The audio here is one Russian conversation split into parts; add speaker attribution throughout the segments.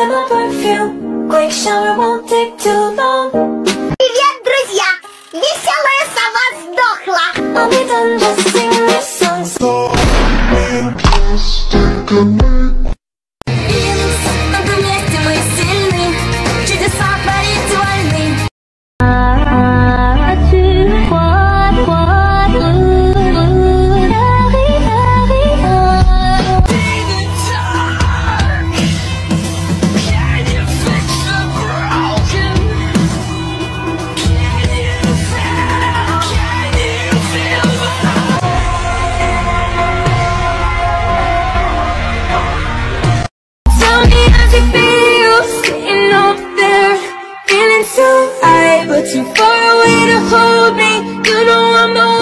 Speaker 1: than my perfume. Quick shower won't take too long.
Speaker 2: Привет, друзья! Веселая сова сдохла!
Speaker 1: Away to hold me. You know I'm the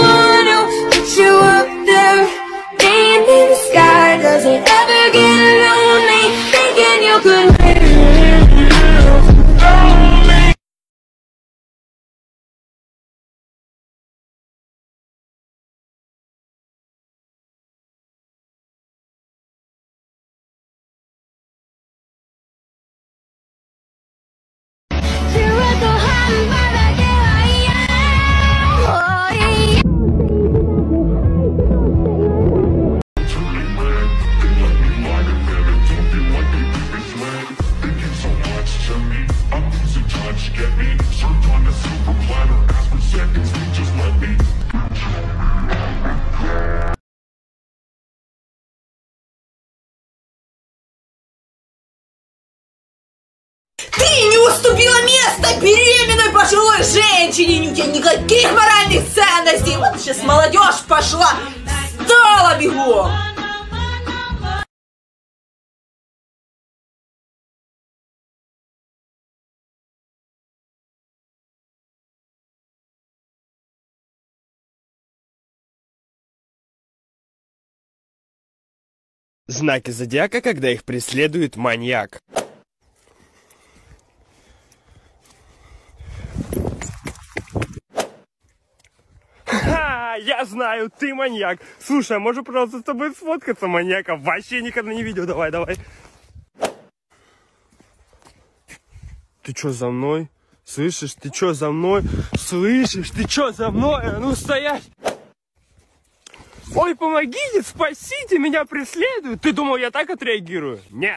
Speaker 3: уступила место беременной пожилой женщине! У тебя никаких моральных ценностей! Вот сейчас молодежь пошла! Стала бегом!
Speaker 4: Знаки зодиака, когда их преследует маньяк. Я знаю, ты маньяк. Слушай, а можно, пожалуйста, с тобой сфоткаться, маньяка? Вообще никогда не видел. Давай, давай. Ты чё за мной? Слышишь, ты чё за мной? Слышишь, ты чё за мной? А ну стоять! Ой, помогите, спасите, меня преследуют. Ты думал, я так отреагирую? Нет.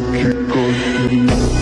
Speaker 5: keep going.